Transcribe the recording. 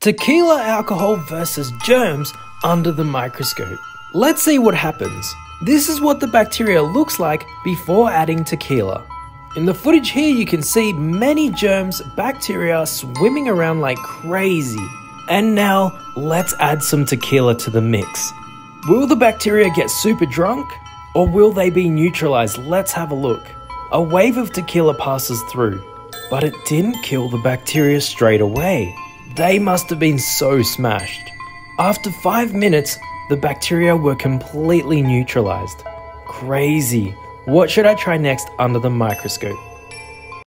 Tequila alcohol versus germs under the microscope. Let's see what happens. This is what the bacteria looks like before adding tequila. In the footage here you can see many germs, bacteria swimming around like crazy. And now let's add some tequila to the mix. Will the bacteria get super drunk? Or will they be neutralized? Let's have a look. A wave of tequila passes through, but it didn't kill the bacteria straight away. They must have been so smashed. After 5 minutes, the bacteria were completely neutralized. Crazy. What should I try next under the microscope?